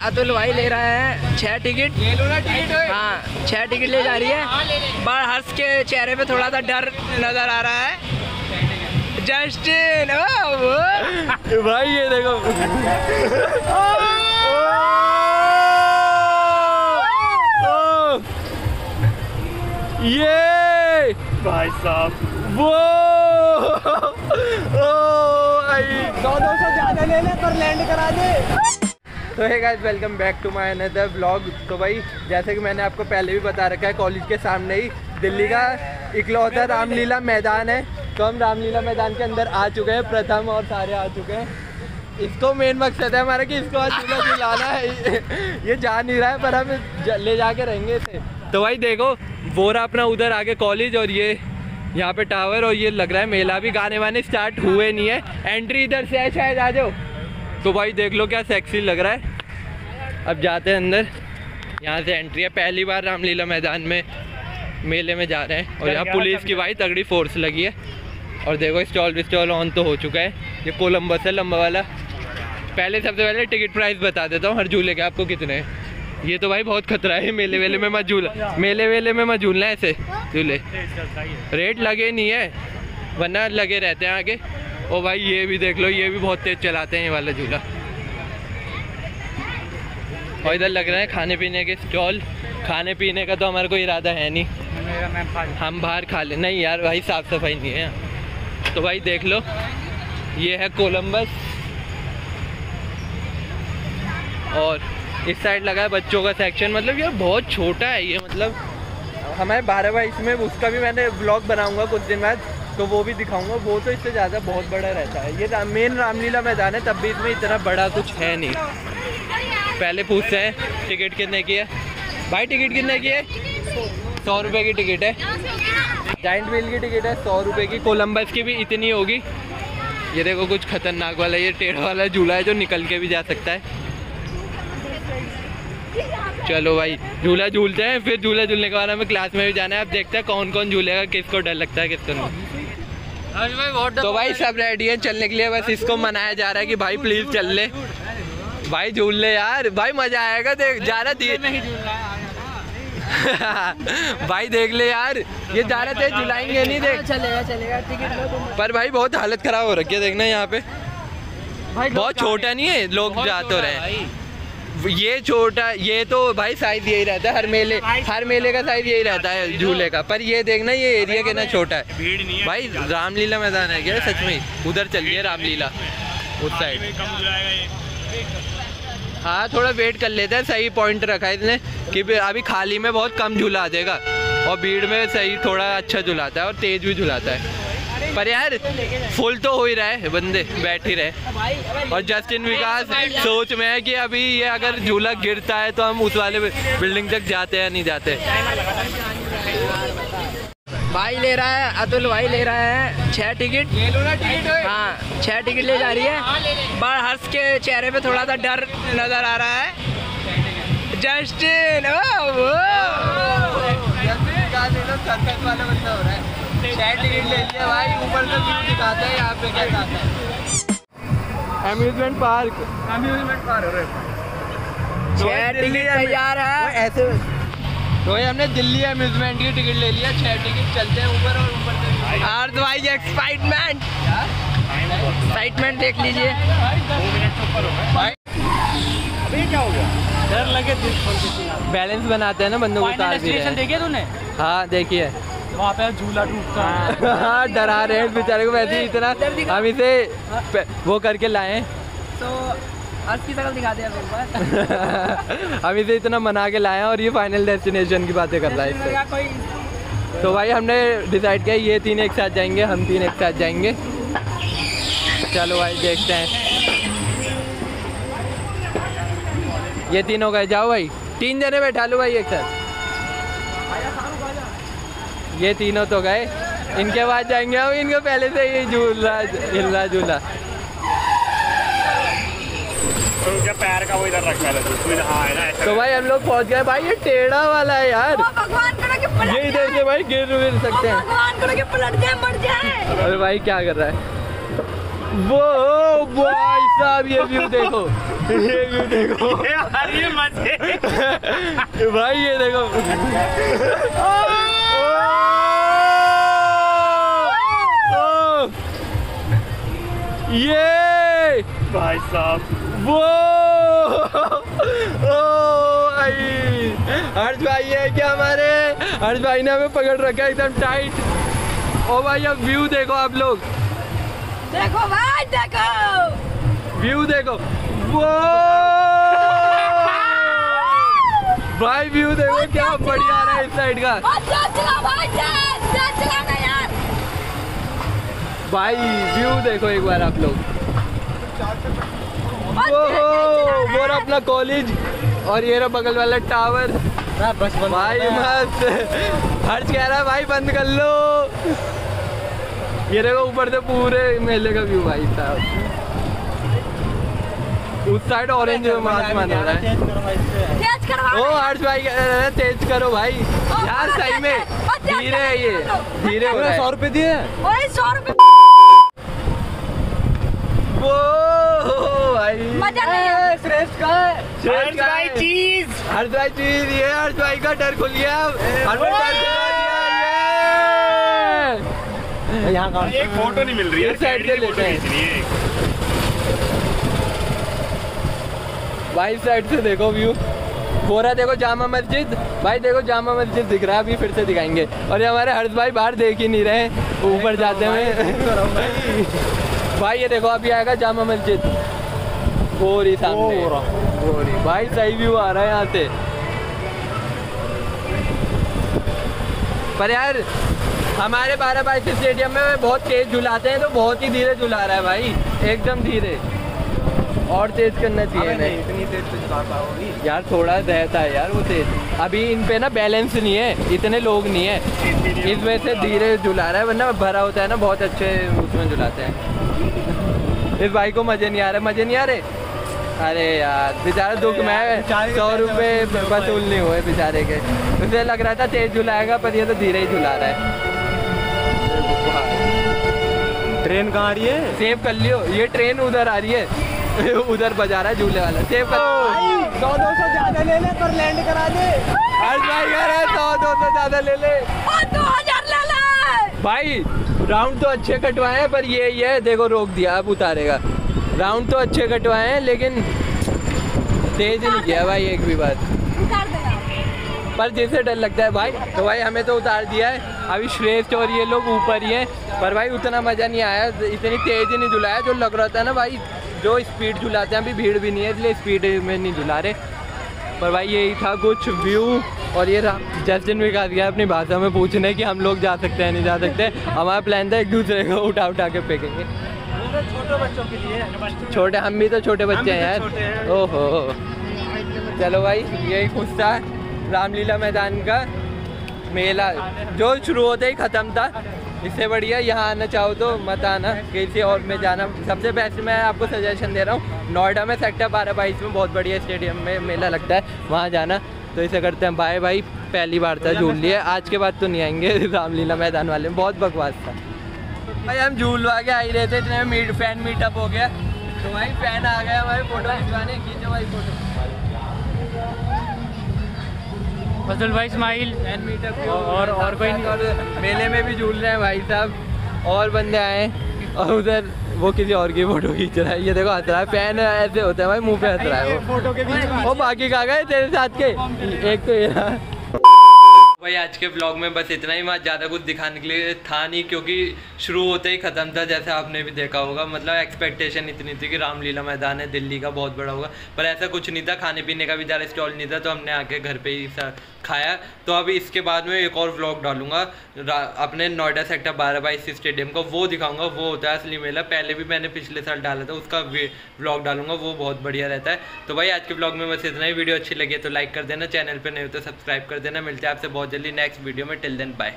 अतुल भाई ले रहा है छह टिकट। हाँ छह टिकट ले जा रही है। पर हर्ष के चेहरे पे थोड़ा सा डर नज़र आ रहा है। जस्टिन ओ भाई ये देखो। ये। भाई साहब। वो। ओ आई दो दो सौ ज़्यादा ले ले पर लैंड करा दे। तो है guys welcome back to my another blog तो भाई जैसे कि मैंने आपको पहले भी बता रखा है कॉलेज के सामने ही दिल्ली का इकलौता रामलीला मैदान है। तो हम रामलीला मैदान के अंदर आ चुके हैं प्रथम और सारे आ चुके हैं। इसको मेन मकसद है हमारा कि इसको आज झूला झुलाना है। ये जा नहीं रहा है पर हम ज- ले जाके रहेंगे इसे। तो भाई देखो वो रहा अपना उधर आगे कॉलेज और ये यहाँ पे टावर और ये लग रहा है मेला भी। गाने वाने स्टार्ट हुए नहीं है। एंट्री इधर से है शायद आ जाओ। तो भाई देख लो क्या सेक्सी लग रहा है। अब जाते हैं अंदर। यहाँ से एंट्री है। पहली बार रामलीला मैदान में मेले में जा रहे हैं। और यहाँ पुलिस की भाई तगड़ी फोर्स लगी है। और देखो स्टॉल विस्टॉल ऑन तो हो चुका है। ये कोलम्बस है लंबा वाला। पहले सबसे पहले टिकट प्राइस बता देता हूँ। हर झूले के आपको कितने हैं। ये तो भाई बहुत खतरा है। मेले वेले में मत झूला मेले वेले में मत झूलना ऐसे। झूले रेट लगे नहीं है। वरना लगे रहते हैं आगे। ओ भाई ये भी देख लो ये भी बहुत तेज चलाते हैं ये वाला झूला। और इधर लग रहे हैं खाने पीने के स्टॉल। खाने पीने का तो हमारे कोई इरादा है नहीं। हम बाहर खा ले नहीं यार भाई साफ़ सफ़ाई नहीं है। तो भाई देख लो ये है कोलंबस। और इस साइड लगा है बच्चों का सेक्शन मतलब यार बहुत छोटा है ये मतलब। हमारे बारह बाईस में उसका भी मैंने ब्लॉग बनाऊँगा कुछ दिन बाद। तो वो भी दिखाऊँगा। वो तो इससे ज़्यादा बहुत बड़ा रहता है। ये मेन रामलीला मैदान है, तब भी इसमें इतना बड़ा कुछ है नहीं। पहले पूछते हैं, टिकट कितने की है? भाई, टिकट कितने की है? सौ रुपये की टिकट है। जाइंट व्हील की टिकट है, सौ रुपये की। कोलम्बस की भी इतनी होगी। ये देखो, कुछ खतरनाक वाला, ये टेढ़ा वाला झूला है जो निकल के भी जा सकता है। चलो भाई, झूला झूलते हैं, फिर झूला झूलने के बाद हमें क्लास में भी जाना है। अब देखते हैं कौन कौन झूलेगा, किसको डर लगता है, किसको नहीं। तो भाई सब रेडी है चलने के लिए। बस इसको मनाया जा रहा है कि भाई प्लीज़ चल ले। भाई झूल ले यार। भाई मज़ा आएगा देख जा रहा धीरे भाई देख ले यार ये जा रहे थे झुलाएँगे नहीं देख। चलेगा चलेगा टिकट पर भाई बहुत हालत खराब हो रखी है देखना यहाँ पे। भाई बहुत छोटा नहीं है लोग जा तो रहे हैं। ये छोटा ये तो भाई साइज़ यही रहता है हर मेले हर मेले का साइज़ यही रहता है झूले का। पर ये देखना ये एरिया कितना छोटा है। भीड़ नहीं है। भाई रामलीला मैदान है क्या सच में? उधर चलिए रामलीला उस साइड हो हाँ थोड़ा वेट कर लेते हैं सही पॉइंट रखा है इसने कि अभी खाली में बहुत कम झुला देगा और भीड़ में सही थोड़ा अच्छा झुलाता है और तेज भी झुलाता है। पर यार फुल तो हो ही रहा है बंदे बैठ ही रहे और जस्टिन विकास सोच में है कि अभी ये अगर झूला गिरता है तो हम उस वाले बिल्डिंग तक जाते हैं नहीं जाते? भाई ले रहा है अतुल भाई ले रहा है छह टिकट। ये लो ना टिकट हाँ छह टिकट ले जा रही है। पर हर्ष के चेहरे पे थोड़ा सा डर नज़र आ रहा है। जस्टिन ओ वो सर्कस वाला बंदा हो रहा है। टिकट ले भाई ऊपर से व्यू दिखाता है यहाँ पे क्या है अम्यूजमेंट पार्क अम्यूजमेंट पार्क हो। रहे छह टिकट तैयार है ऐसे तो भाई हमने दिल्ली अम्यूजमेंट की टिकट ले लिया छह टिकट चलते हैं ऊपर और ऊपर से। भाई एक्साइटमेंट एक्साइटमेंट देख लीजिए। अभी क्या हो गया? डर लगे बैलेंस बनाते हैं ना बंदों को उतार भी रहे। हैं। देखे तूने? हाँ देखिए वहाँ पे झूला टूटता है। हाँ डरा रहे हैं बेचारे को वैसे ही इतना हम इसे वो करके लाए। तो हर्ष की शक्ल दिखा हम इसे इतना मना के लाए और ये फाइनल डेस्टिनेशन की बातें कर रहा है इससे। तो भाई हमने डिसाइड किया ये तीन एक साथ जाएँगे हम तीन एक साथ जाएँगे। चलो भाई देखते हैं। ये तीनों गए जाओ भाई। तीन जने बैठा लो भाई एक साथ। ये तीनों तो गए। इनके बाद जाएँगे हम इनको पहले से ही झूला हिलना झूला। तो पैर का वो इधर रखा है हाँ है तो भाई हम लोग पहुँच गए। भाई ये टेढ़ा वाला है यार। भगवान करो कि पलट ये इधर से भाई गिर विर सकते हैं। भगवान करो कि पलट जाए मर जाए। अरे भाई क्या कर रहा है? वो भाई साहब ये व्यू देखो। ये व्यू देखो। यार ये मज़े। भाई ये देखो! ये भाई साहब वो ओ भाई। हर्ष भाई है क्या हमारे? हर्ष भाई ने हमें पकड़ रखा है एकदम टाइट ओ भाई अब व्यू देखो आप लोग। देखो भाई देखो। व्यू देखो। वो भाई व्यू देखो क्या बढ़िया आ रहा है इस साइड का। भाई व्यू देखो एक बार आप लोग। ओहो वो रहा अपना कॉलेज और ये रहा बगल वाला टावर बस भाई मस्त। हर्ष कह रहा है भाई बंद कर लो। ये देखो ऊपर से पूरे मेले का व्यू भाई साहब। उस साइड ऑरेंज हो रहा है। ओ हर्ष भाई कह रहे हैं, तेज करो भाई। यार सही में धीरे है ये धीरे हो रहा है। रुपए दिए ओए सौ रुपए। वो भाई। मज़ा नहीं है श्रेष्ठ का है? श्रेष्ठ का है। चीज़। हर्ष भाई चीज़ ये हर्ष भाई का डर खुल गया हर्ष भाई डर खुल गया यहाँ का एक फ़ोटो नहीं मिल रही है साइड से लेते हैं। भाई साइड से देखो व्यू बोरा देखो जामा मस्जिद। भाई देखो जामा मस्जिद दिख रहा है अभी फिर से दिखाएँगे। और ये हमारे हर्ष भाई बाहर देख ही नहीं रहे ऊपर जाते हुए। भाई ये देखो अभी आएगा जामा मस्जिद। गोरी सामने। गोरी भाई सही व्यू आ रहा है यहाँ से। पर यार हमारे बारह बाईस स्टेडियम में बहुत तेज झुलाते हैं तो बहुत ही धीरे झुला रहा है भाई। एकदम धीरे। और तेज करना चाहिए नहीं इतनी देर से चलाता होगी यार थोड़ा रहता है यार वो तेज। अभी इन पे ना बैलेंस नहीं है इतने लोग नहीं है। इस वजह से धीरे झुला रहा है वरना भरा होता है ना बहुत अच्छे उसमें झुलाते हैं। इस भाई को मज़े नहीं आ रहे मज़े नहीं आ रहे? अरे यार बेचारा दुख में सौ रुपये वसूल नहीं हुए बेचारे के। उसे लग रहा था तेज झुलाएगा पर ये तो धीरे ही झुला रहा है। ट्रेन कहाँ आ रही है? सेव कर लियो ये ट्रेन उधर आ रही है। उधर बजा रहा है झूले वाला। सेव कर। दो दो सौ ज़्यादा ले ले पर लैंड करा दे। भाई कह रहे हैं सौ दो सौ ज़्यादा ले ले। और दो हज़ार ले ले। भाई राउंड तो अच्छे कटवाए हैं पर ये ये देखो रोक दिया अब उतारेगा। राउंड तो अच्छे कटवाए हैं लेकिन तेज नहीं किया भाई एक भी बात। पर जैसे डर लगता है भाई तो भाई हमें तो उतार दिया है। अभी श्रेष्ठ और ये लोग ऊपर ही हैं पर भाई उतना मज़ा नहीं आया इतनी तेज ही नहीं झुलाया जो लग रहा था ना भाई जो स्पीड झुलाते हैं अभी भीड़ भी नहीं है इसलिए स्पीड में नहीं झुला रहे। पर भाई यही था कुछ व्यू और ये रहा जस्टिन भी कहा गया अपनी भाषा में पूछने कि हम लोग जा सकते हैं नहीं जा सकते। हमारा प्लान था एक दूसरे को उठा उठा के फेंकेंगे। छोटे बच्चों के लिए छोटे हम भी तो छोटे बच्चे हैं तो यार हैं। ओहो। चलो भाई यही खुश था रामलीला मैदान का मेला जो शुरू होते ही ख़त्म था। इससे बढ़िया यहाँ आना चाहो तो मत आना किसी और में जाना। सबसे बेस्ट मैं आपको सजेशन दे रहा हूँ, नोएडा में सेक्टर बारह बाईस में बहुत बढ़िया स्टेडियम में मेला लगता है, वहाँ जाना। तो इसे करते हैं बाय भाई पहली बार था झूल लिए। आज के बाद तो नहीं आएँगे, रामलीला मैदान वाले में बहुत बकवास था। भाई, हम झूलवा के आ ही रहे थे, इतने मीट फ़ैन मीटअप हो गया। तो भाई फ़ैन आ गया हमारे फ़ोटो खिंचवाने, खींचो भाई फ़ोटो फजल भाई इस्माइल। और- और कोई नहीं? मेले में भी झूल रहे हैं भाई साहब। और बंदे आए और उधर वो किसी और की फ़ोटो खींच रहा है। ये देखो हंस रहा है। फ़ैन ऐसे होता है भाई मुँह पे हंस रहा है वो। फ़ोटो के बीच बाकी का गए? तेरे साथ के? एक तो ये रहा। भाई, आज के ब्लॉग में बस इतना ही। मैं ज़्यादा कुछ दिखाने के लिए था नहीं, क्योंकि शुरू होते ही ख़त्म था, जैसे आपने भी देखा होगा। मतलब एक्सपेक्टेशन इतनी थी कि रामलीला मैदान है, दिल्ली का बहुत बड़ा होगा। पर ऐसा कुछ नहीं था, खाने पीने का भी ज़्यादा स्टॉल नहीं था तो हमने आके घर पे ही खाया। तो अभी इसके बाद में एक और व्लॉग डालूँगा। अपने नोएडा सेक्टर बारह बाईस स्टेडियम का, वो दिखाऊँगा। वो होता है असली मेला। पहले भी मैंने पिछले साल डाला था, उसका व्लॉग डालूँगा। वो बहुत बढ़िया रहता है। तो भाई, आज के ब्लॉग में बस इतना ही। वीडियो अच्छी लगी तो लाइक कर देना। चैनल पर नहीं हो तो सब्सक्राइब कर देना। मिलते हैं आपसे बहुत जल्दी नेक्स्ट वीडियो में टिल देन बाय